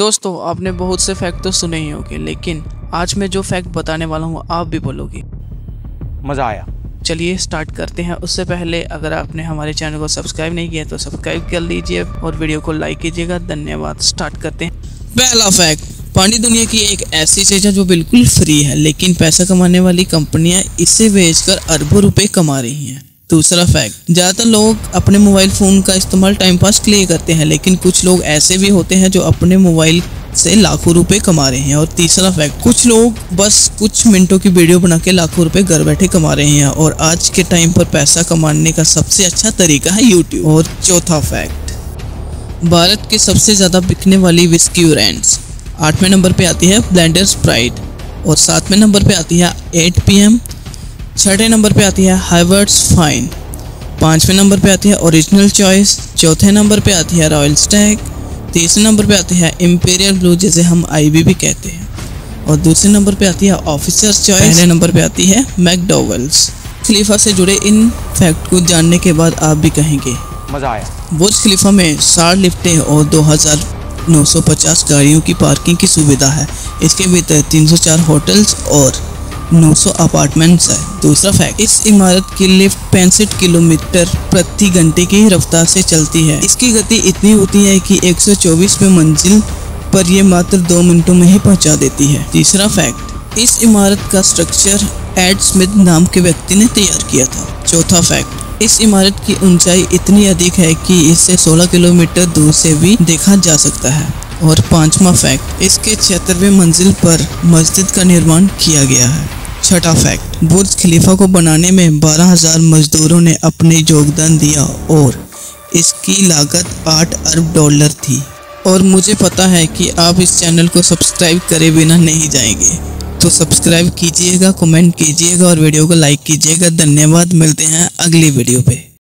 दोस्तों आपने बहुत से फैक्ट तो सुने ही होंगे लेकिन आज मैं जो फैक्ट बताने वाला हूँ आप भी बोलोगे। मज़ा आया। चलिए स्टार्ट करते हैं। उससे पहले अगर आपने हमारे चैनल को सब्सक्राइब नहीं किया तो सब्सक्राइब कर लीजिए और वीडियो को लाइक कीजिएगा। धन्यवाद। स्टार्ट करते हैं। पहला फैक्ट पानी दुनिया की एक ऐसी चीज़ है जो बिल्कुल फ्री है लेकिन पैसा कमाने वाली कंपनियाँ इसे बेचकर अरबों रुपए कमा रही हैं। दूसरा फैक्ट ज़्यादातर लोग अपने मोबाइल फ़ोन का इस्तेमाल टाइम पास के लिए करते हैं, लेकिन कुछ लोग ऐसे भी होते हैं जो अपने मोबाइल से लाखों रुपए कमा रहे हैं। और तीसरा फैक्ट कुछ लोग बस कुछ मिनटों की वीडियो बना के लाखों रुपए घर बैठे कमा रहे हैं, और आज के टाइम पर पैसा कमाने का सबसे अच्छा तरीका है यूट्यूब और चौथा फैक्ट भारत के सबसे ज़्यादा बिकने वाली विस्की ब्रांड्स आठवें नंबर पे आती है ब्लेंडर स्प्राइट और सातवें नंबर पे आती है एट पी एम छठे नंबर पे आती है हाइवर्ड्स फाइन पाँचवें नंबर पे आती है ओरिजिनल चॉइस चौथे नंबर पे आती है रॉयल स्टैग तीसरे नंबर पे आती है इम्पेरियल ब्लू जिसे हम IB भी कहते हैं. और दूसरे नंबर पे आती है ऑफिसर चॉइस पहले नंबर पे आती है मैकडोवल्स खलीफा से जुड़े इन फैक्ट को जानने के बाद आप भी कहेंगे। मज़ा आया। बुर्ज खलीफा में साठ लिफ्टें और 2950 गाड़ियों की पार्किंग की सुविधा है। इसके भीतर 304 होटल्स और 900 अपार्टमेंट्स है। दूसरा फैक्ट इस इमारत की लिफ्ट पैंसठ किलोमीटर प्रति घंटे की रफ्तार से चलती है। इसकी गति इतनी होती है कि 124 मंजिल पर यह मात्र दो मिनटों में ही पहुँचा देती है। तीसरा फैक्ट इस इमारत का स्ट्रक्चर एड स्मिथ नाम के व्यक्ति ने तैयार किया था। चौथा फैक्ट इस इमारत की ऊंचाई इतनी अधिक है कि इसे 16 किलोमीटर दूर से भी देखा जा सकता है। और पांचवा फैक्ट इसके छिहत्तरवें मंजिल पर मस्जिद का निर्माण किया गया है। छठा फैक्ट बुर्ज खलीफा को बनाने में 12,000 मजदूरों ने अपने योगदान दिया और इसकी लागत 8 अरब डॉलर थी। और मुझे पता है कि आप इस चैनल को सब्सक्राइब करे बिना नहीं जाएँगे। तो सब्सक्राइब कीजिएगा कमेंट कीजिएगा और वीडियो को लाइक कीजिएगा। धन्यवाद मिलते हैं अगली वीडियो पे।